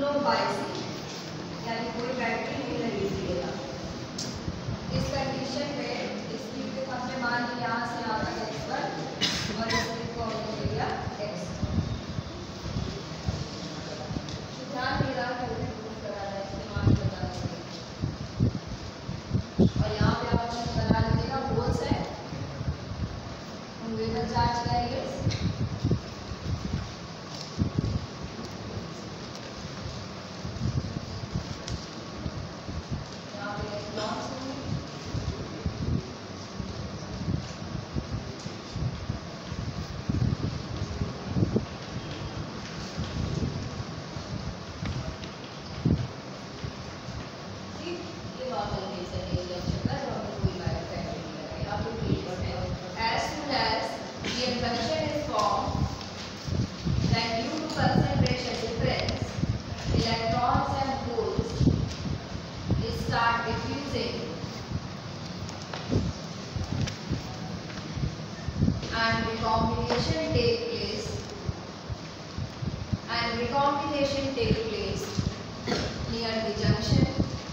No biasing यानी कोई battery नहीं लगी इस कंडीशन में इसकी हमने मान लिया, यहाँ से importante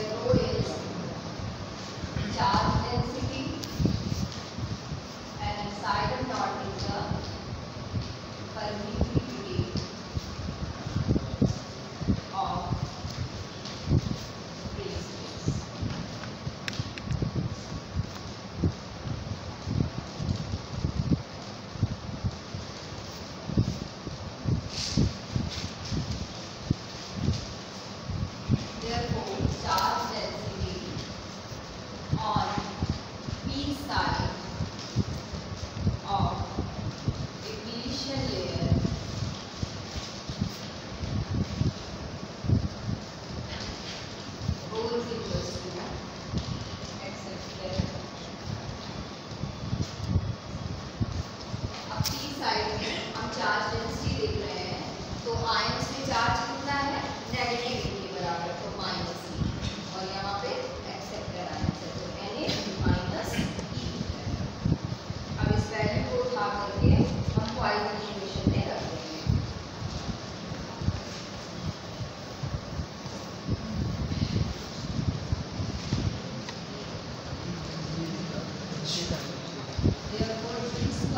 Aleluya.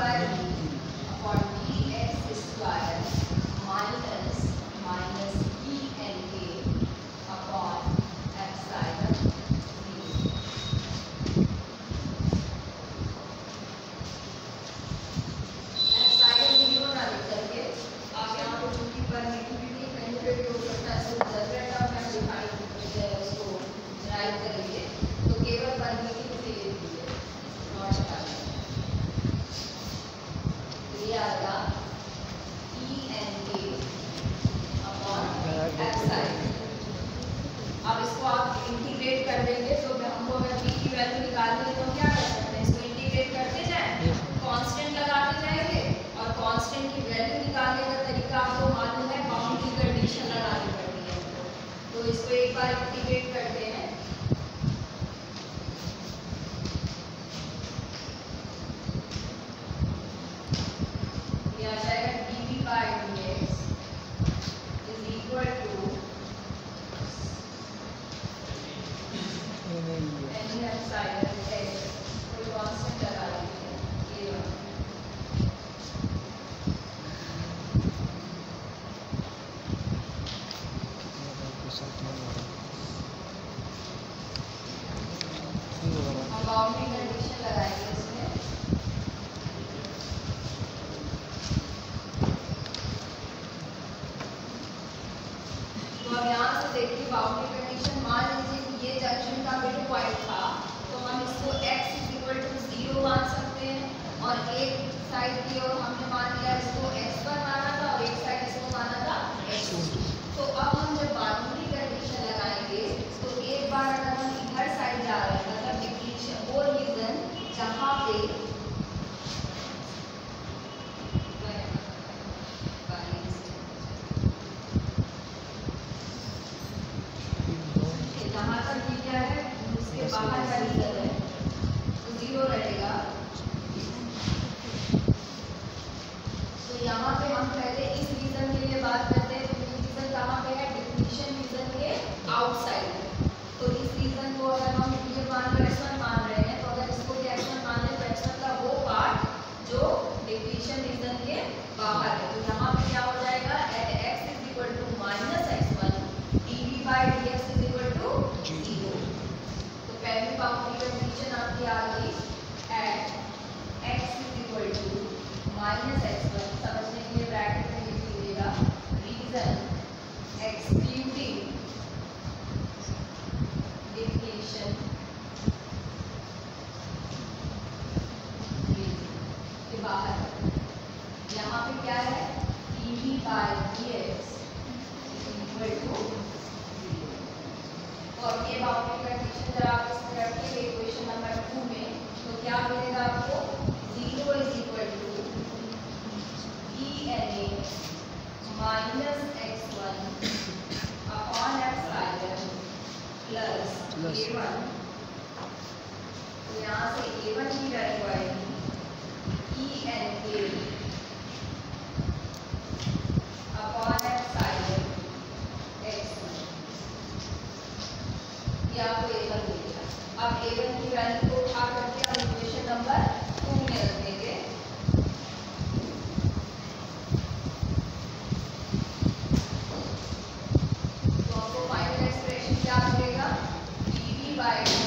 square root upon 3x square 快点 phải 家 by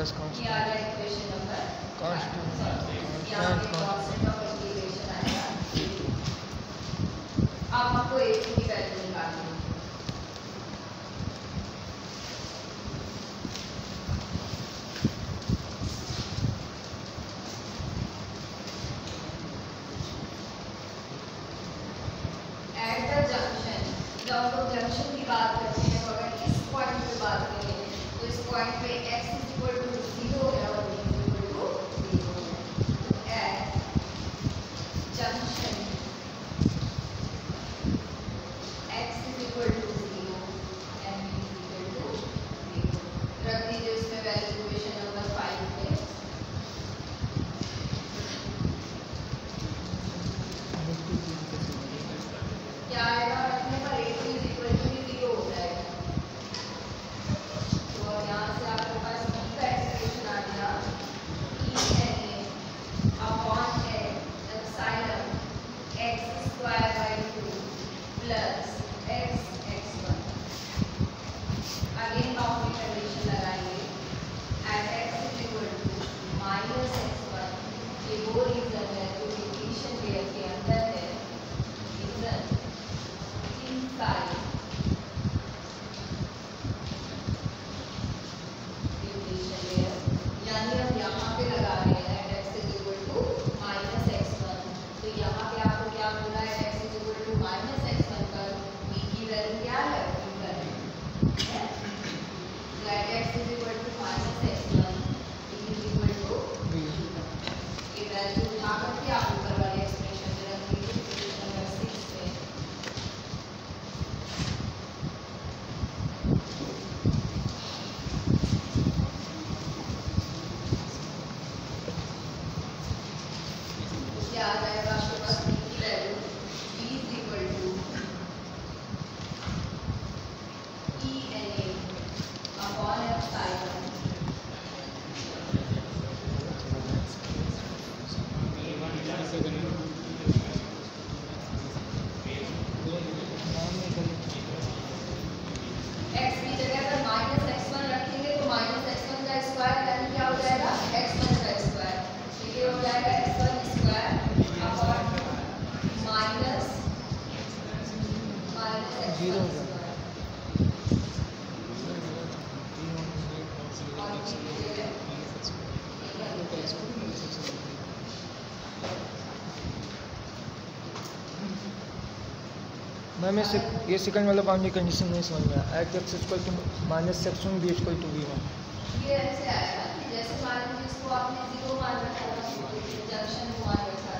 plus constant आपको ए की वैल्यू निकालनी है मैम से ये सेकंड वाला बाउंड्री कंडीशन नहीं समझ में आया। X x equal to minus x one b equal to v one?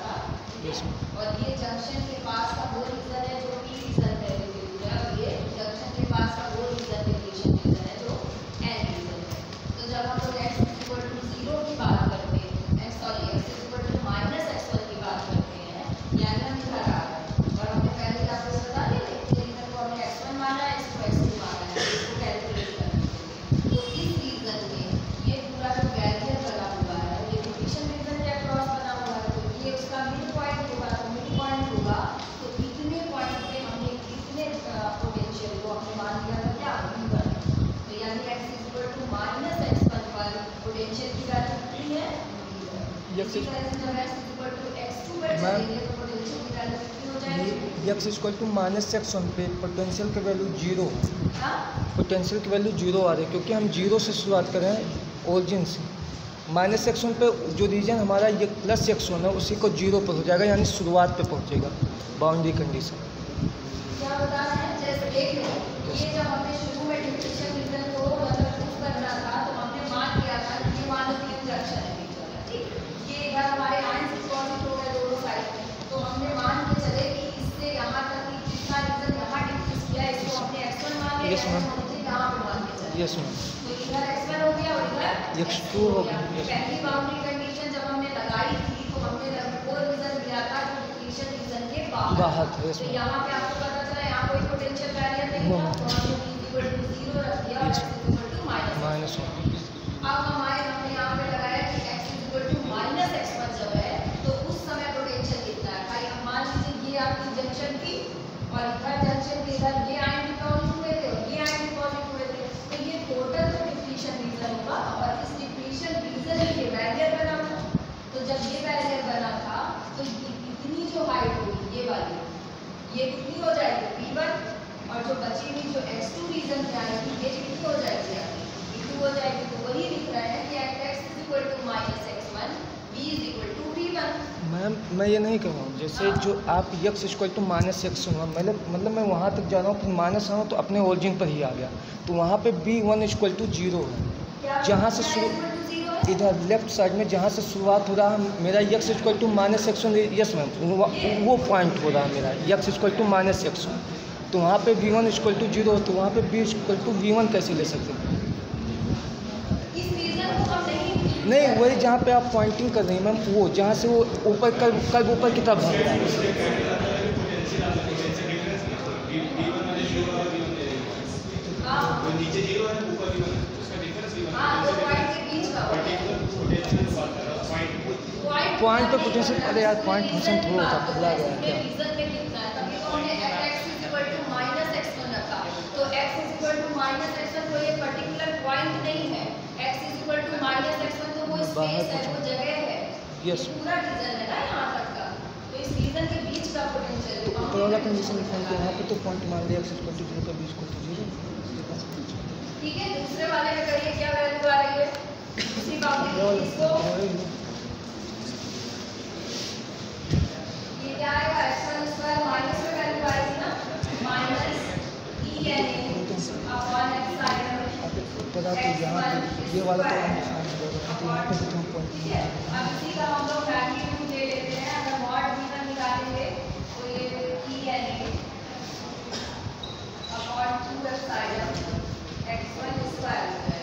और ये जंक्शन के पास का वो रीजन है जो कि रीजन है ये जंक्शन के पास का वो रीजन है जो एन रीजन है तो जब हम लोग x इक्वल टू ज़ीरो की बात करते हैं sorry x equal to minus x one की बात करते हैं यानी हम इधर आ रहे हैं और हमने पहले आपको बता दिया कि इधर को हमने x1 माना है इसको x2 माना है इसको कैलकुलेट करने के लिए तो इस रीजन में ये पूरा जो बैरियर बना हुआ है ये डिफिशन रीजन के अक्रॉस बना हुआ है तो ये उसका मिड पॉइंट होगा तो मिड पॉइंट होगा तो इतने पॉइंट पे हमने कितने पोटेंशियल को हमने मान लिया था क्या v1 तो यानी x equal to minus x1 पर पोटेंशियल की वैल्यू कितनी है Yes, इसी तरह से जब x इक्वल टू x2 पर Ma'am, चलेंगे तो पोटेंशियल की वैल्यू कितनी हो जाएगी x equal to minus x one पे पोटेंशियल की वैल्यू ज़ीरो पोटेंशियल की वैल्यू ज़ीरो आ रही है क्योंकि हम ज़ीरो से शुरुआत कर रहे हैं ओरिजिन से। माइनस एक्स वन पे जो रीजन हमारा ये प्लस एक्स वन है, उसी को ज़ीरो पर हो जाएगा, यानी शुरुआत पे पहुँचेगा बाउंड्री कंडीशन क्या बता रहे हैं जैसे देख लो ये जब हमने शुरू में डिफिनेशन रीजन को मतलब प्रूफ करना था तो हमने मान लिया था कि ये मान लो तीन जंक्शन है बीच वाला ठीक ये इधर हमारे आयंस डिपॉजिट हो गए दोनों साइड में तो हमने मान के चले कि इससे यहाँ तक कि जितना रीजन यहाँ डिफ्यूज किया है इसको हमने x1 चले यस मैम इधर x1 हो गया और इधर? X2 हो गया, yes. पहली बाउंड्री कंडीशन जब हमने लगाई थी तो हमने वो रीजन लिया था जो रीजन के बाहर बाहर था, yes, तो यहाँ पे आपको पता चला यहाँ कोई पोटेंशियल बैरियर नहीं था ma'am. तो हमने टू ज़ीरो रख दिया और इक्वल टू माइनस अब हमारे हमने यहाँ पे लगाया कि x equal to minus x one जब है तो उस समय पोटेंशियल कितना है? भाई मान लीजिए ये आपकी जंक्शन थी और इधर जंक्शन के इधर ये आयन डिपॉजिट हुए थे और ये आयन डिपॉजिट हुए थे तो ये टोटल तो डिप्लीशन रीजन होगा और ये कितनी हो जाएगी v1 और जो बची हुई जो x2 रीजन आएगी ये कितनी हो जाएगी आपकी v2 हो जाएगी तो वही लिख रहे हैं कि x is equal to minus x1 v is equal to v1 ma'am मैं ये नहीं कह रहा हूँ। जैसे जो आप x equal to minus x हुआ मतलब मतलब मैं वहाँ तक जा रहा हूँ, फिर माइनस आ तो अपने ओरिजिन पर ही आ गया। तो वहाँ पे b one equal to zero है। जहाँ से शुरू- इधर लेफ़्ट साइड में जहाँ से शुरुआत हो रहा है मेरा x equal to minus x one yes ma'am वो, पॉइंट हो रहा है मेरा x equal to minus x one तो वहाँ पे v one equal to zero तो वहाँ पे b equal to v one कैसे ले सकते हैं? नहीं नहीं वही जहाँ पे आप पॉइंटिंग कर रही हैं मैम वो जहाँ से वो ऊपर कर्व कर्व ऊपर की तरफ़ भाग रहा है हाँ नीचे ज़ीरो है ऊपर भी वन है उसका डिफरेंस भी हाँ दो पॉइंट के बीच का होता है पोटेंशियल बात कर रहा हूँ पॉइंट Point पे potential- अरे यार, point function थोड़ा सा बदला गया है क्या? रीजन में कितना है तभी तो हमने x is equal to minus x1 रखा तो x is equal to minus x1 कोई एक पर्टिकुलर पॉइंट नहीं है x is equal to minus x1 तो वो बाहर है कुछ वो जगह है। Yes. ये पूरा रीजन है ना यहाँ तक का। तो इस रीजन के बीच का पोटेंशियल तो ऊपर वाला कंडीशन लिखा है वहाँ पे तो पॉइंट मान लिया एक्स इक्वल टू ज़ीरो का बी इक्वल टू ज़ीरो ठीक है दूसरे वाले में करिए क्या वैल्यू आ रही है? दूसरी इसको क्या आएगा x1 स्क्वायर माइनस में वैल्यू आएगी ना minus e n upon x sine ऊपर आप ये वाला तो हम ठीक है अब इसी का हम लोग मैग्नीट्यूड ले लेते हैं अगर मॉड v1 निकालेंगे तो ये e n upon 2 x sine x1 square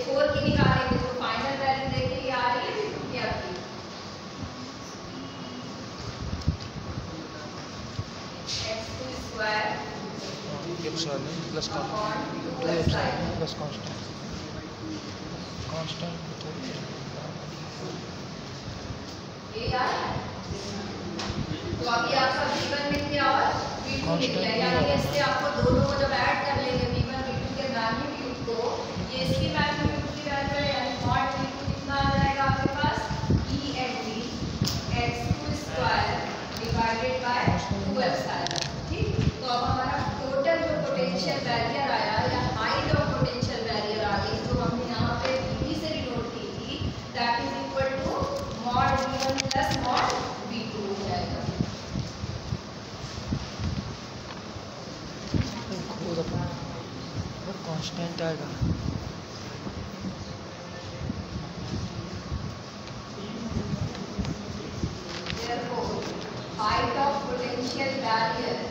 four की तो फाइनल वैल्यू देखिए आ रही है फिफ्टी आपकी x two square plus plus constant constant जीवन में क्या और लिख लिया यानी इससे आपको दोनों को जब ऐड कर लेंगे व्यवसाय ठीक? तो अब हमारा टोटल जो पोटेंशियल बैरियर आया, या हाइट ऑफ़ पोटेंशियल बैरियर आ गई, जो हमने यहाँ पे वी से डिनोट की थी that is equal to mod v one plus mod v two हो जाएगा। कांस्टेंट आएगा। evolutionary barrier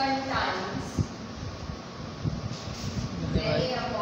x one